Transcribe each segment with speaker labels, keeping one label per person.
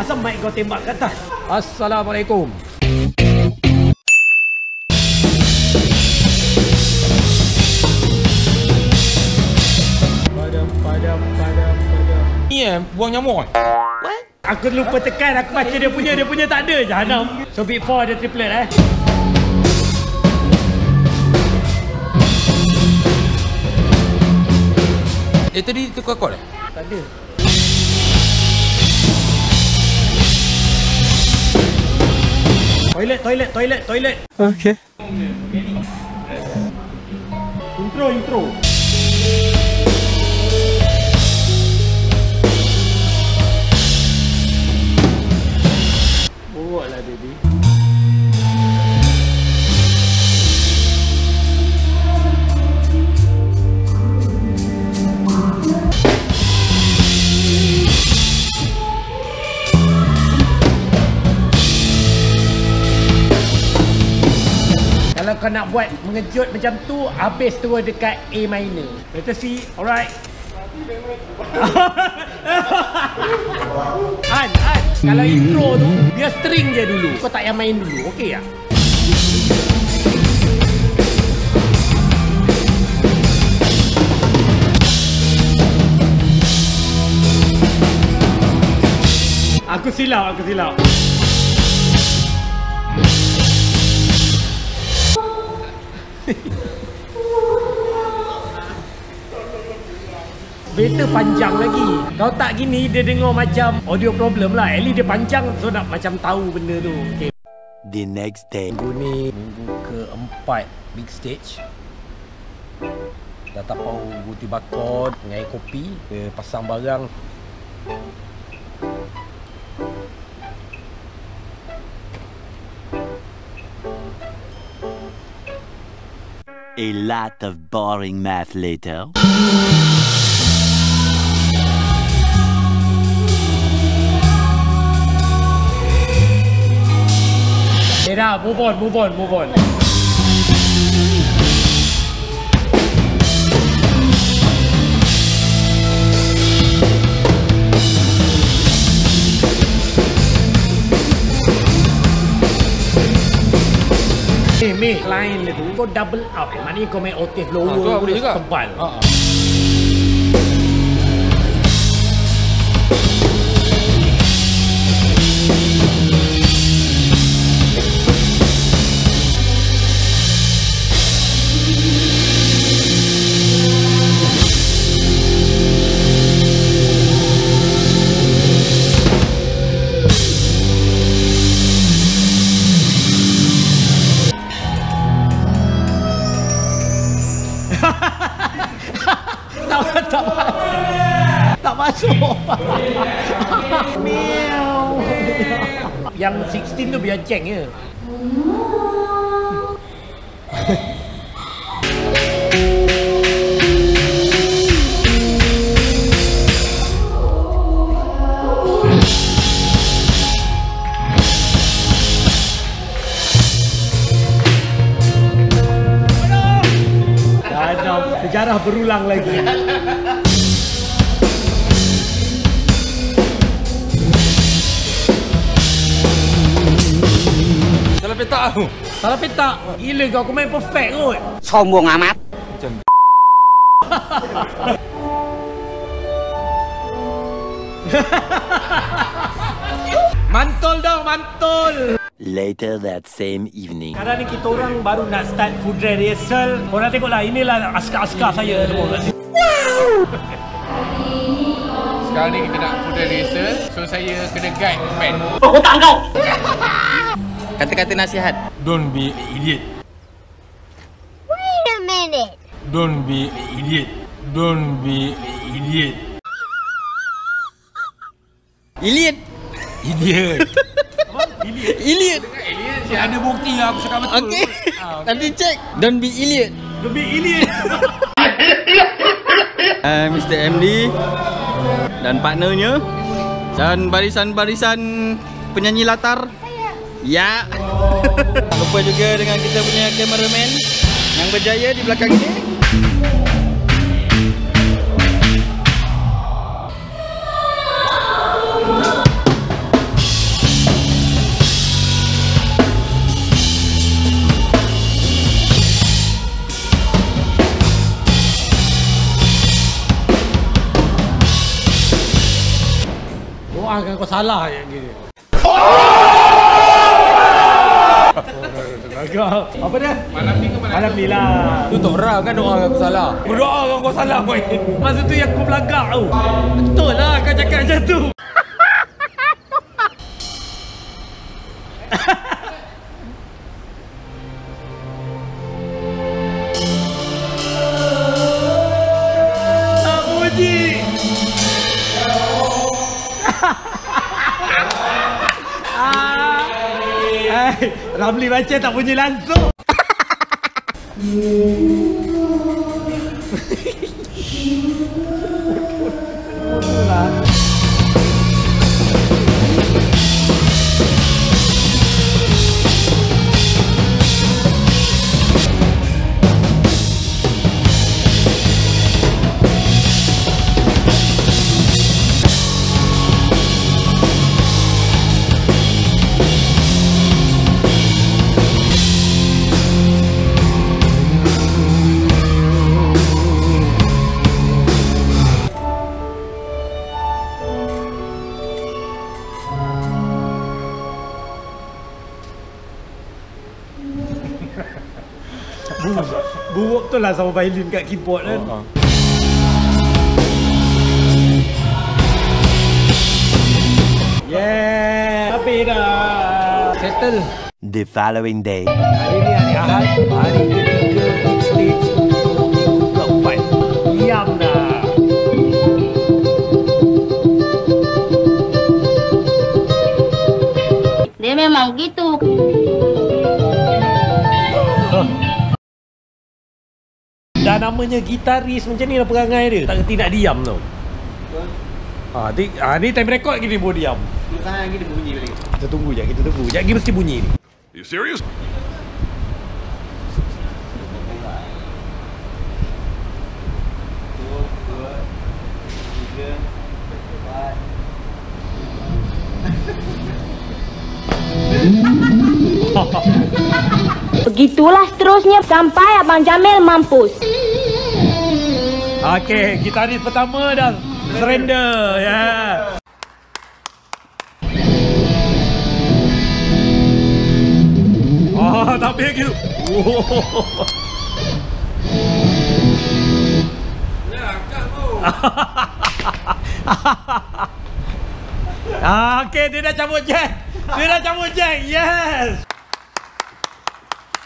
Speaker 1: Asal mic kau tembak ke atas? Assalamualaikum. Padam, padam, padam, padam.
Speaker 2: Ni eh, buang nyamuk eh?
Speaker 1: Aku lupa tekan, aku baca dia punya, dia punya tak ada Jahanam. So big four ada triplet eh.
Speaker 2: Eh tadi tukar chord eh?
Speaker 1: Tak ada. Toilet, toilet, toilet, toilet.
Speaker 3: Okay.
Speaker 1: Intro, intro. Bawa lah baby. Buat mengejut macam tu, habis terus dekat A minor. Letter C, alright. An, An, kalau intro tu, dia string je dulu. Kau tak payah main dulu, okey tak? Aku silap, aku silap. Better panjang lagi. Kalau tak gini Dia dengar macam Audio problem lah. At least dia panjang So nak macam tahu benda tu. Okay.
Speaker 4: The next day.
Speaker 1: Minggu ni Minggu keempat Big stage. Dah tapau Guti bakod Dengan kopi. Dia pasang barang
Speaker 4: A lot of boring math later.
Speaker 1: Eh dah move on Move on Move on Line dia tu kau double up. Maknanya kau main octave lower
Speaker 2: Ah, tu boleh juga.
Speaker 1: Tebal
Speaker 2: Ha. ah.
Speaker 1: Masuk. Meow. Yang 16 tu biar ceng je. Sejarah berulang lagi.
Speaker 2: Petak tu.
Speaker 1: Salah petak. Gila kau aku main perfect kot.
Speaker 3: Sombong amat.
Speaker 2: Macam
Speaker 1: Mantul dong, mantul.
Speaker 4: Later that same evening.
Speaker 1: Sekarang ni kita orang baru nak start food rehearsal. Korang tengoklah, inilah askar-askar saya semua kat sini.
Speaker 2: sekarang ni kita nak food rehearsal. So saya kena guide band.
Speaker 3: Kata-kata nasihat.
Speaker 2: Don't be an idiot.
Speaker 5: Wait a minute.
Speaker 2: Don't be an idiot. Don't be an idiot. Idiot.
Speaker 3: Ilit.
Speaker 2: Idiot. Si ada bukti lah aku cakap betul.
Speaker 3: Okey. Nanti cek. Don't be idiot.
Speaker 1: Lebih idiot.
Speaker 3: Uh, Mr. MD dan partnernya dan barisan-barisan penyanyi latar. Ya. Oh. lupa juga dengan kita punya cameraman yang berjaya di belakang ini.
Speaker 1: Oh, Kan kau salah yang gini Agak. Apa dia?
Speaker 2: Malam ni ke malam
Speaker 1: Malam ni lah.
Speaker 6: Tu tak orang kan doa aku salah.
Speaker 1: Berdoa kalau kau salah boy. Masa tu yang kau belagak tu. Betul lah kau cakap macam tu. Ah. Hai, Ramli baca tak bunyi langsung. Buruk tu lah sama violin kat keyboard kan.
Speaker 6: Oh, oh.
Speaker 1: Yeah, habis dah. Settle.
Speaker 4: The following day.
Speaker 1: Hari ni hari Ahad, hari ketiga big stage minggu keempat. Diam dah.
Speaker 5: Dia memang gitu.
Speaker 1: Namanya gitaris macam ni lah perangai dia. Tak kerti nak diam tau. Ha, ni, ha, ni time record gini boleh diam. Kita tunggu je, kita tunggu. Sekejap lagi mesti bunyi ni.
Speaker 7: You serious?
Speaker 8: Begitulah seterusnya sampai Abang Jamil mampus.
Speaker 1: Okey, gitaris pertama dah surrender. Ya. Yeah. Oh, tak boleh gitu. Ah, okey, dia dah cabut jack. Dia dah cabut jack. Yes.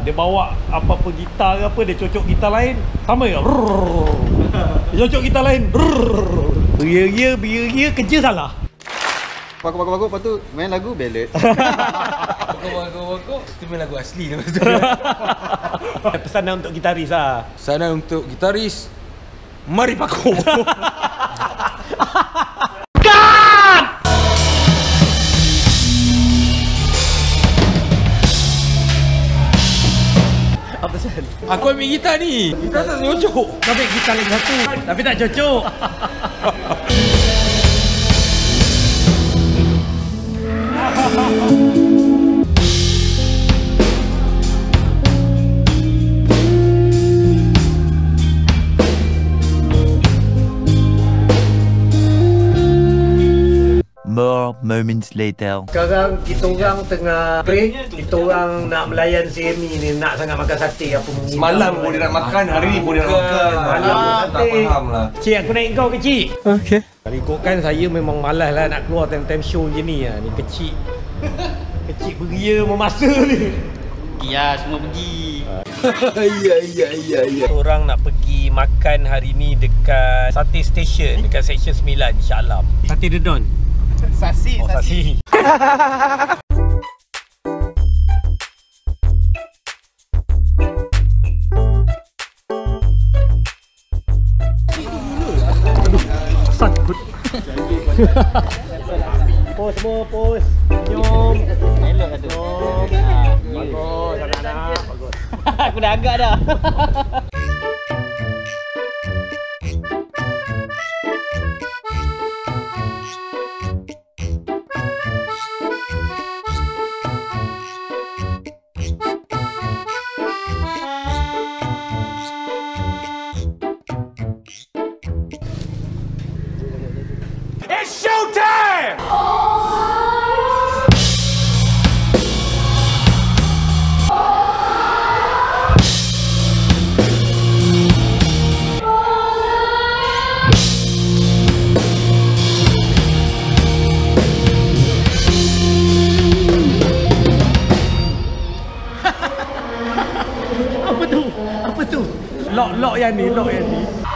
Speaker 1: Dia bawa apa-apa gitar ke apa, dia cocok gitar lain. Sama ke? Rrrr. Cocok gitar lain. Rrrr. Beria-ria, beria-ria, kerja salah.
Speaker 3: Bagus-bagus lepas tu main lagu ballad.
Speaker 6: Bakok-bakok tu main lagu asli lepas tu.
Speaker 1: Pesanan untuk gitaris lah.
Speaker 6: Sana untuk gitaris. Mari paku.
Speaker 1: pasal?
Speaker 6: Aku ambil gitar ni. Gitar tak cocok.
Speaker 1: Kau ambil gitar lagi satu. Tapi tak cocok.
Speaker 4: More moments later.
Speaker 1: Sekarang kita orang tengah break. Kita orang nak melayan si Amy ni nak sangat makan sate apa mengundang.
Speaker 6: Semalam pun dia nak makan, hari ni pun dia nak makan.
Speaker 1: Malam
Speaker 6: Ah, tak faham lah.
Speaker 1: Cik aku nak kau ke cik?
Speaker 3: Okay.
Speaker 1: Kalau ikutkan saya memang malas lah nak keluar time-time show macam ni lah. Ni kecil. kecil beria memasa ni.
Speaker 3: Ya, semua pergi.
Speaker 6: Ya, ya, ya, ya.
Speaker 1: Orang nak pergi makan hari ni dekat Sate Station dekat Section 9 insyaAllah. Sate The Don.
Speaker 2: Sasi,
Speaker 1: Oh, sasi. Sangkut. Pos semua, pos. Senyum.
Speaker 3: Elok satu.
Speaker 1: Bagus, anak-anak. Bagus.
Speaker 3: Aku dah agak dah.
Speaker 1: Lock lock yang ni, lock yang ni. Maan,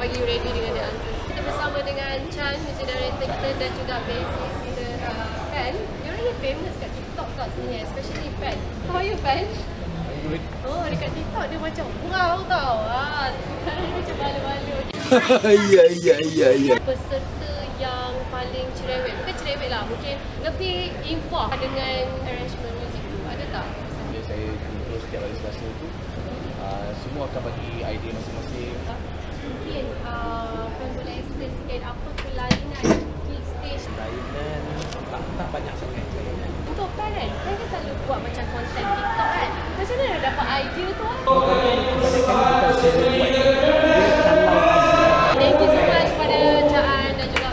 Speaker 7: bagi you ready dengan the answer. Kita bersama dengan Chan, macam director kita dan juga bassist kita, uh, Pen. Dia orang ni famous kat TikTok tau sebenarnya, especially Pen. How are you, Pen? Oh, dekat TikTok dia macam wow tau. Ah, sekarang dia macam malu-malu.
Speaker 6: Ya, ya, ya, ya.
Speaker 7: Peserta yang paling cerewet. Bukan cerewet lah, mungkin lebih involved dengan arrangement music tu. Ada tak?
Speaker 9: bila saya kumpul setiap hari Selasa tu uh, semua akan bagi idea masing-masing
Speaker 7: Mungkin uh, Pen boleh explain sikit apa kelainan kick stage?
Speaker 1: Lainan tak, tak banyak sangat.
Speaker 7: Untuk Pen kan, Pen kan selalu buat macam konten TikTok kan? Macam mana dia dapat idea tu kan? Thank you so much kepada Caan dan juga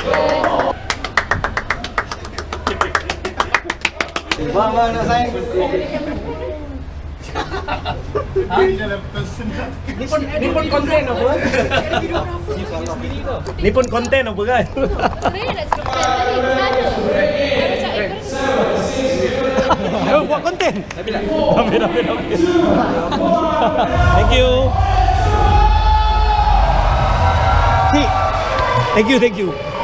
Speaker 1: Ni pun ni pun konten apa? Ni pun konten apa kan? Oh, buat konten. Tapi dah. Thank you. Thank you, thank you.